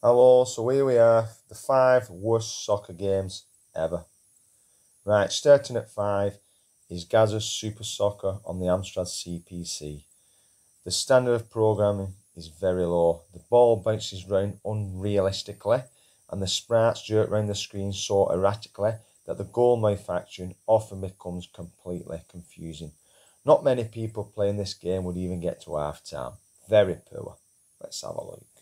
Oh, Hello, so here we are, the five worst soccer games ever. Right, starting at five is Gazza Super Soccer on the Amstrad CPC. The standard of programming is very low. The ball bounces round unrealistically and the sprites jerk around the screen so erratically that the goal manufacturing often becomes completely confusing. Not many people playing this game would even get to half time. Very poor. Let's have a look.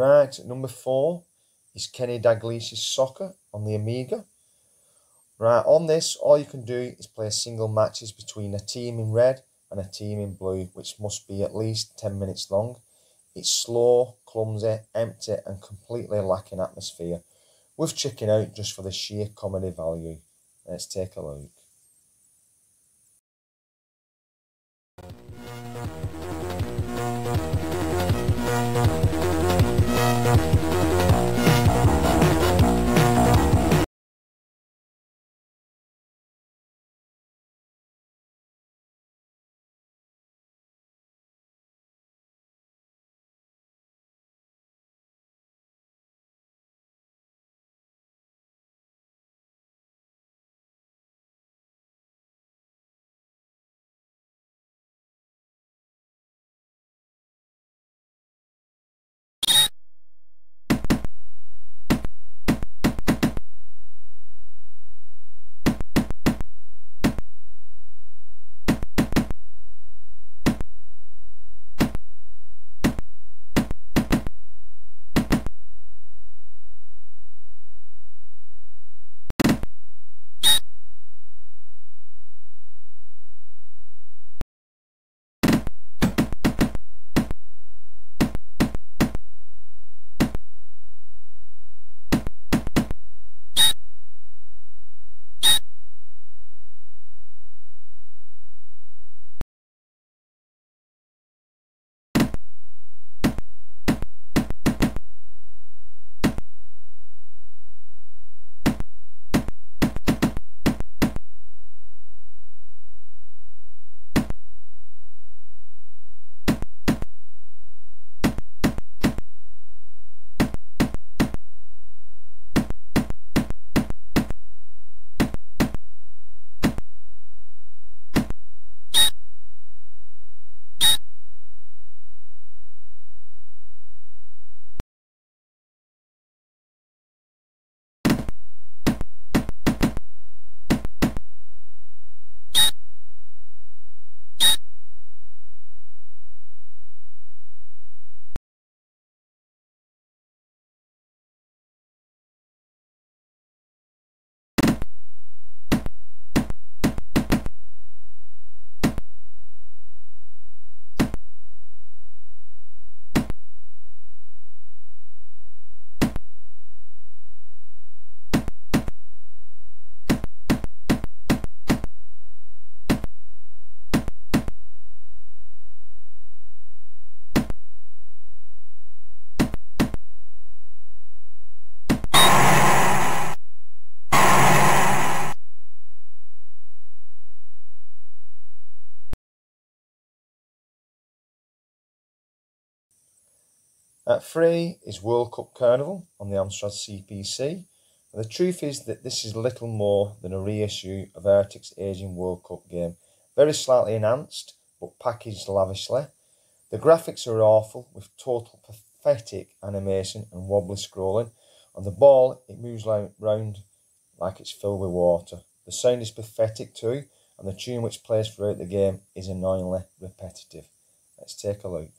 Right, number four is Kenny Dalglish's Soccer on the Amiga. Right, on this, all you can do is play single matches between a team in red and a team in blue, which must be at least 10 minutes long. It's slow, clumsy, empty, and completely lacking atmosphere. With checking out just for the sheer comedy value. Let's take a look. Three is World Cup Carnival on the Amstrad CPC. And the truth is that this is little more than a reissue of Artic's Asian World Cup game. Very slightly enhanced, but packaged lavishly. The graphics are awful, with total pathetic animation and wobbly scrolling. On the ball, it moves round like it's filled with water. The sound is pathetic too, and the tune which plays throughout the game is annoyingly repetitive. Let's take a look.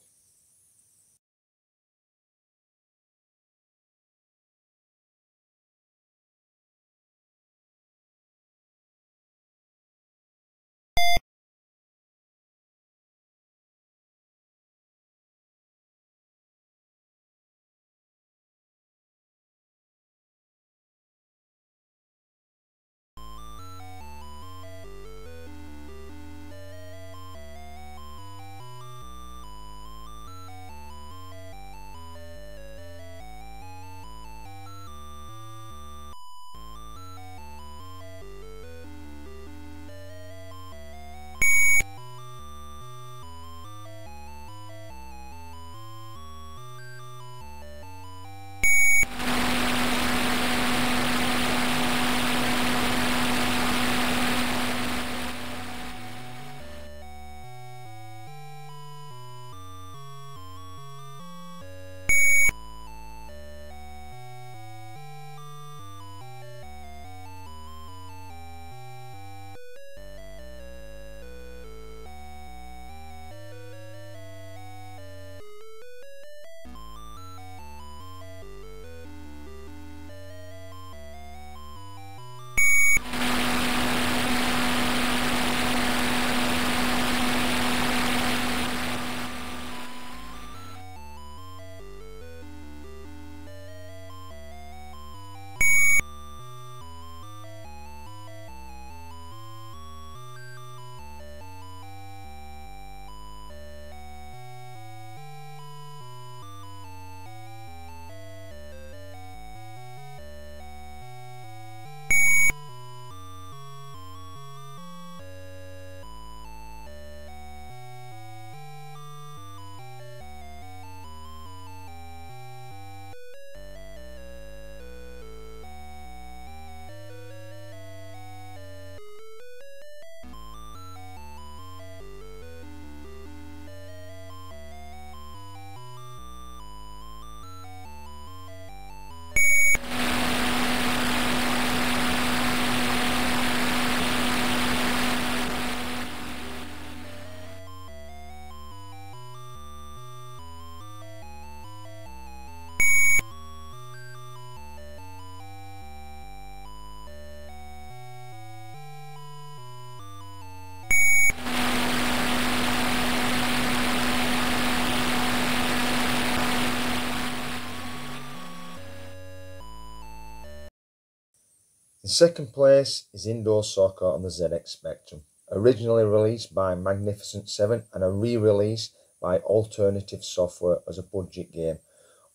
In second place is Indoor Soccer on the ZX Spectrum, originally released by Magnificent 7 and a re-release by Alternative Software as a budget game.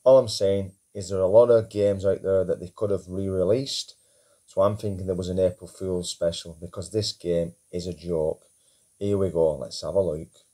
All I'm saying is there are a lot of games out there that they could have re-released, so I'm thinking there was an April Fool's special because this game is a joke. Here we go, let's have a look.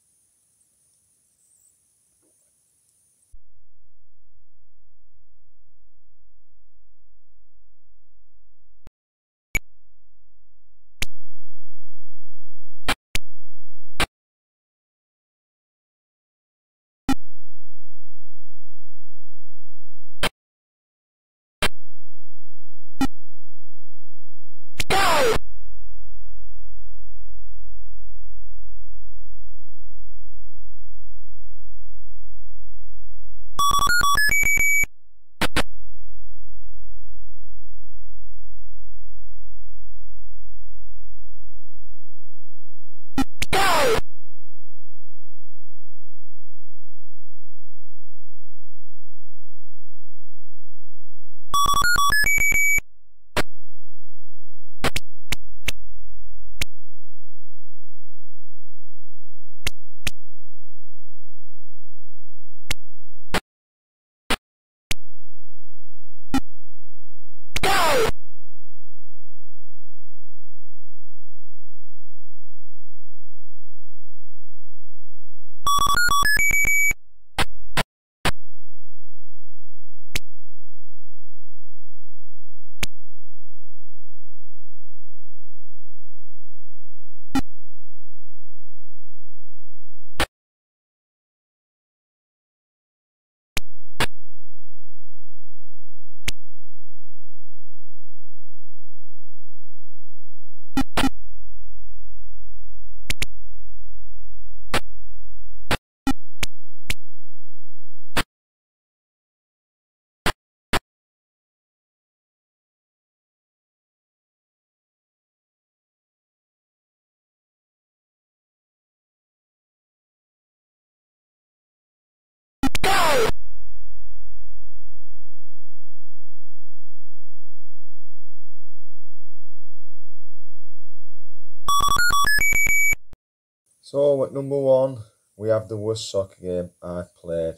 So at number one, we have the worst soccer game I've played.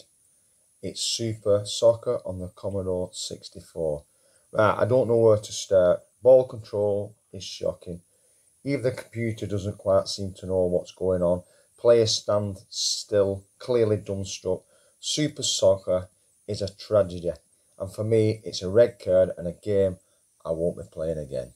It's Super Soccer on the Commodore 64. Right, I don't know where to start. Ball control is shocking. Even the computer doesn't quite seem to know what's going on. Players stand still, clearly dumbstruck. Super Soccer is a tragedy. And for me, it's a red card and a game I won't be playing again.